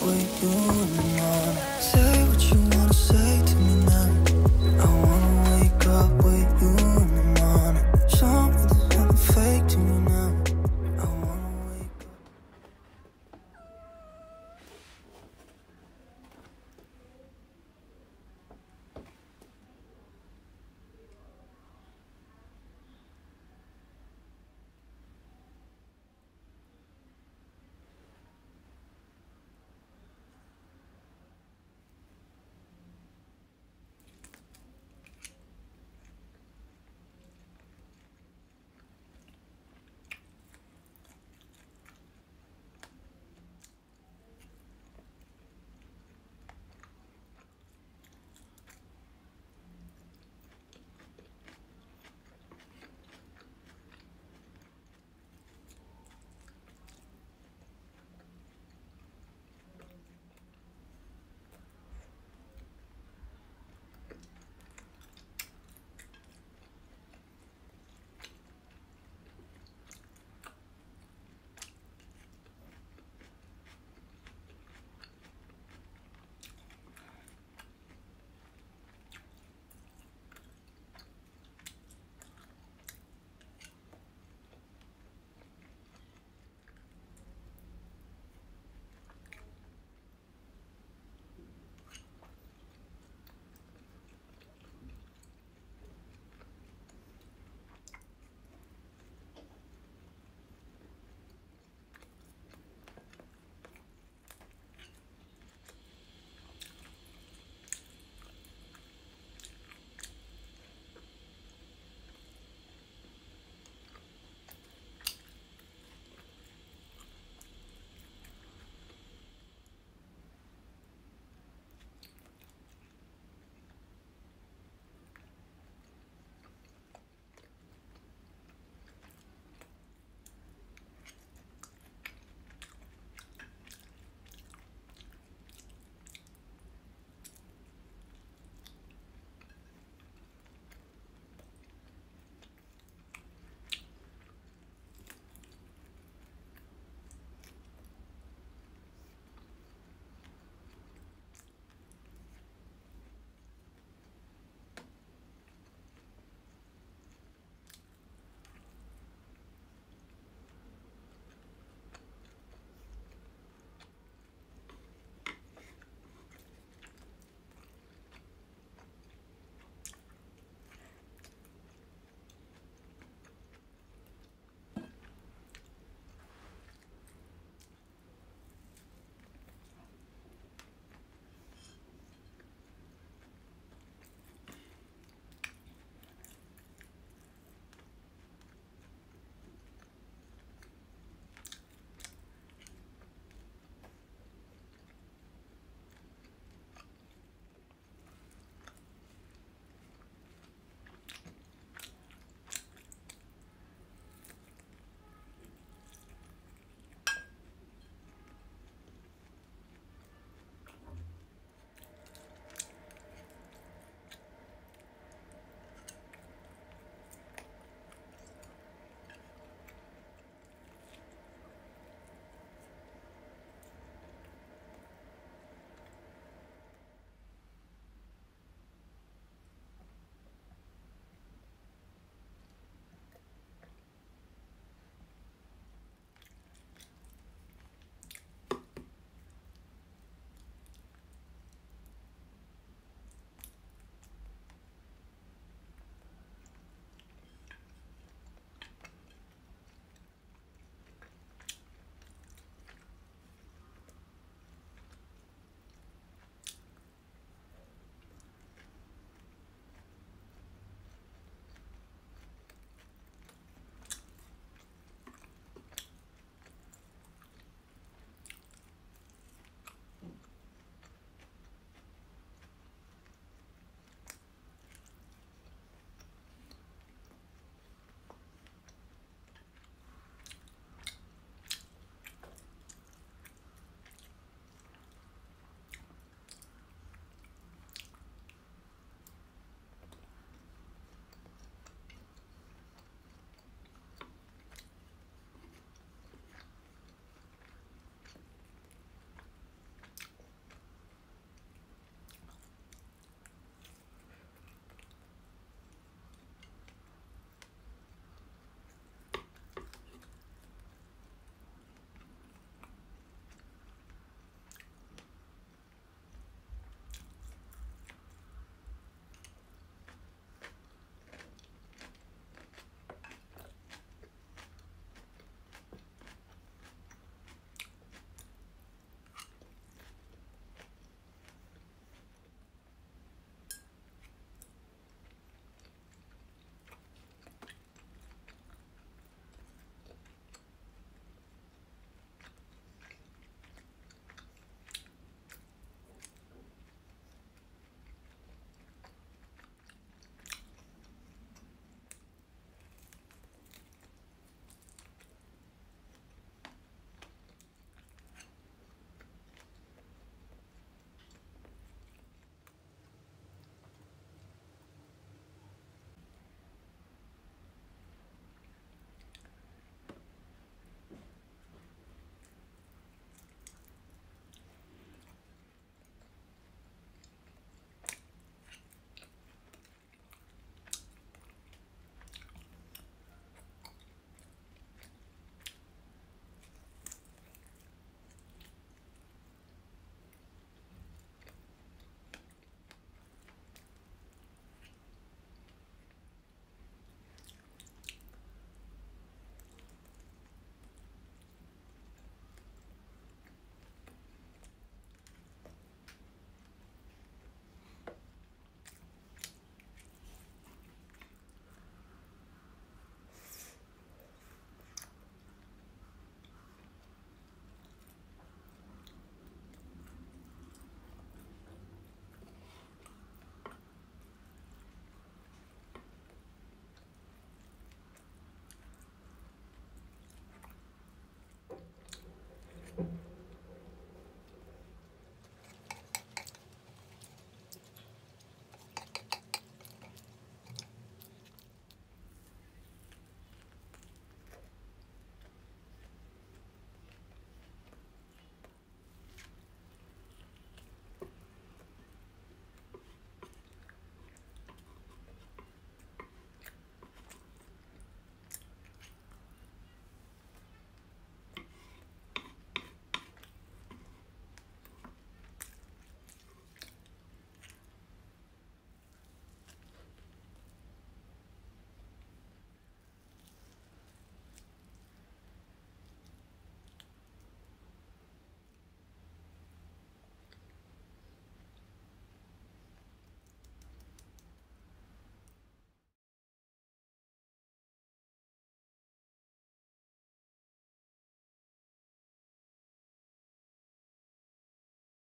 I wanna